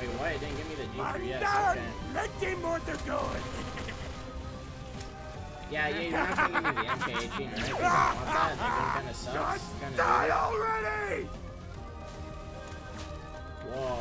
Wait, why? It didn't give me the G3S. Mandar, Okay. let them order going. Yeah, yeah, you're not gonna give me the MK18, right? 'Cause I want that. That gun kinda sucks. Just Kinda die weird. already! Whoa.